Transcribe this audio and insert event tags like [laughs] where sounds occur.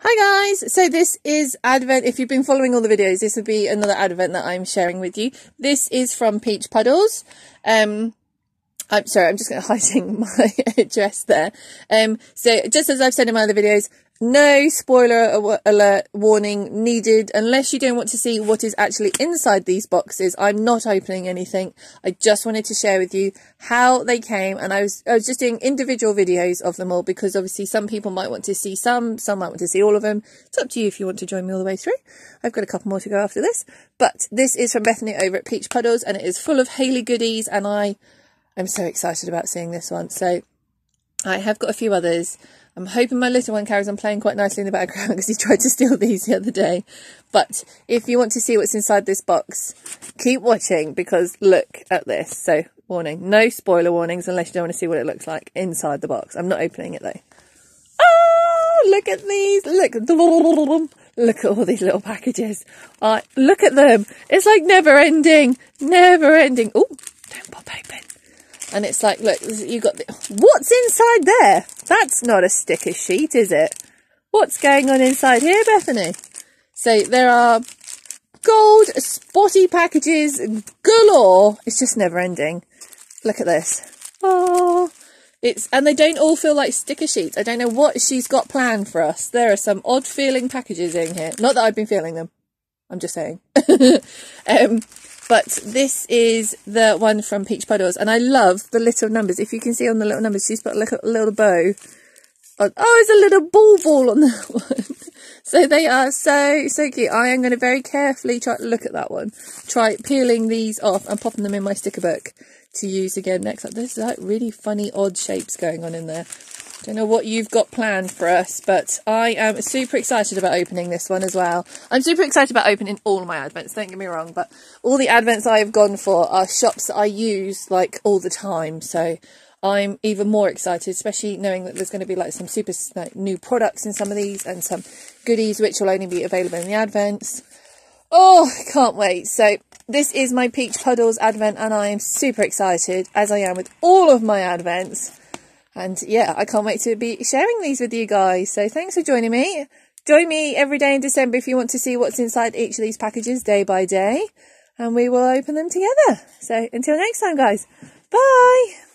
Hi guys! So this is Advent. If you've been following all the videos, this will be another Advent that I'm sharing with you. This is from Peach Puddles. Um, I'm sorry, I'm just going [laughs] to hiding my [laughs] address there. Um, so just as I've said in my other videos, no spoiler alert warning needed unless you don't want to see what is actually inside these boxes. I'm not opening anything. I just wanted to share with you how they came and I was, I was just doing individual videos of them all because obviously some people might want to see some, some might want to see all of them. It's up to you if you want to join me all the way through. I've got a couple more to go after this, but this is from Bethany over at Peach Puddles and it is full of Hayley goodies and I am so excited about seeing this one. So I have got a few others. I'm hoping my little one carries on playing quite nicely in the background [laughs] because he tried to steal these the other day. But if you want to see what's inside this box, keep watching because look at this. So, warning, no spoiler warnings unless you don't want to see what it looks like inside the box. I'm not opening it though. Oh, look at these. Look. [laughs] Look at all these little packages. Uh, look at them. It's like never ending. Never ending. Oh. And it's like, look, you got the, what's inside there? That's not a sticker sheet, is it? What's going on inside here, Bethany? So there are gold spotty packages galore. It's just never ending. Look at this. Oh, it's, and they don't all feel like sticker sheets. I don't know what she's got planned for us. There are some odd feeling packages in here. Not that I've been feeling them. I'm just saying. [laughs] um, but this is the one from Peach Puddles. And I love the little numbers. If you can see on the little numbers, she's put a little, little bow. On, oh, there's a little ball ball on [laughs] that one. so they are so, so cute. I am going to very carefully try to look at that one. Try peeling these off and popping them in my sticker book to use again next time. There's like really funny odd shapes going on in there. Don't know what you've got planned for us, but I am super excited about opening this one as well. I'm super excited about opening all my advents, don't get me wrong, but all the advents I have gone for are shops that I use like all the time, so I'm even more excited, especially knowing that there's going to be like some super like, new products in some of these and some goodies which will only be available in the advents. Oh, I can't wait. So this is my Peach Puddles advent and I am super excited, as I am with all of my advents. And yeah, I can't wait to be sharing these with you guys. So thanks for joining me. Join me every day in December if you want to see what's inside each of these packages day by day. And we will open them together. So until next time, guys. Bye.